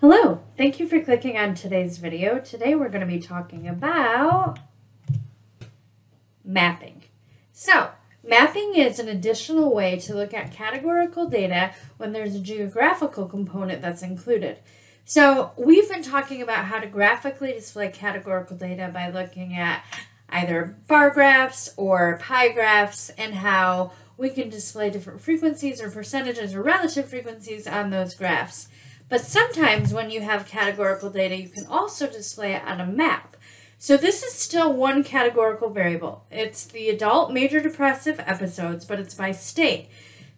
Hello, thank you for clicking on today's video. Today we're going to be talking about mapping. So, mapping is an additional way to look at categorical data when there's a geographical component that's included. So, we've been talking about how to graphically display categorical data by looking at either bar graphs or pie graphs and how we can display different frequencies or percentages or relative frequencies on those graphs. But sometimes when you have categorical data, you can also display it on a map. So this is still one categorical variable. It's the adult major depressive episodes, but it's by state.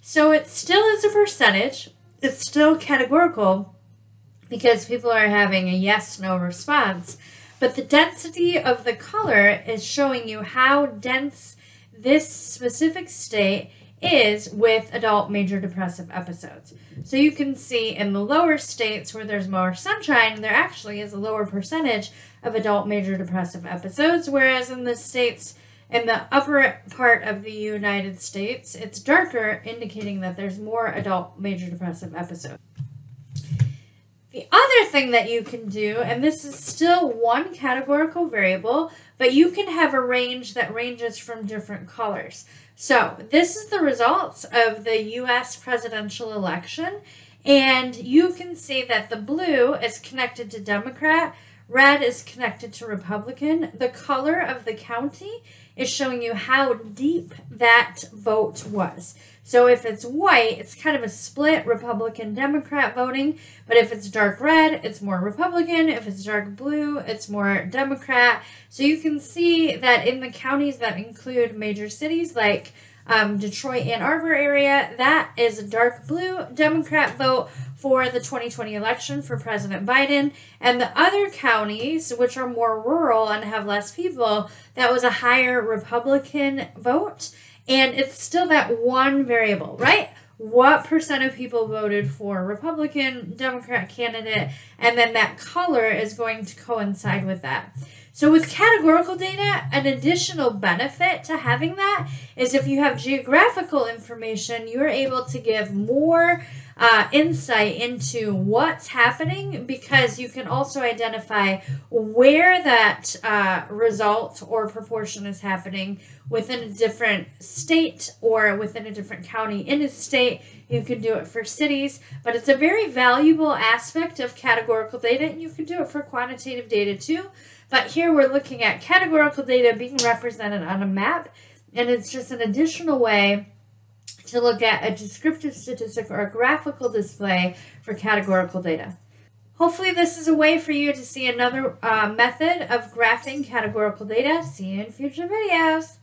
So it still is a percentage. It's still categorical because people are having a yes-no response. But the density of the color is showing you how dense this specific state is with adult major depressive episodes. So you can see in the lower states where there's more sunshine, there actually is a lower percentage of adult major depressive episodes, whereas in the states in the upper part of the United States, it's darker, indicating that there's more adult major depressive episodes. The other thing that you can do, and this is still one categorical variable, but you can have a range that ranges from different colors. So this is the results of the U.S. presidential election, and you can see that the blue is connected to Democrat, red is connected to Republican. The color of the county is showing you how deep that vote was. So if it's white, it's kind of a split Republican Democrat voting, but if it's dark red, it's more Republican. If it's dark blue, it's more Democrat. So you can see that in the counties that include major cities like um, Detroit, Ann Arbor area, that is a dark blue Democrat vote for the 2020 election for President Biden. And the other counties, which are more rural and have less people, that was a higher Republican vote. And it's still that one variable, right? What percent of people voted for Republican, Democrat candidate, and then that color is going to coincide with that. So with categorical data, an additional benefit to having that is if you have geographical information, you're able to give more uh, insight into what's happening because you can also identify where that uh, result or proportion is happening within a different state or within a different county in a state. You can do it for cities, but it's a very valuable aspect of categorical data, and you can do it for quantitative data too. But here we're looking at categorical data being represented on a map, and it's just an additional way to look at a descriptive statistic or a graphical display for categorical data. Hopefully this is a way for you to see another uh, method of graphing categorical data. See you in future videos.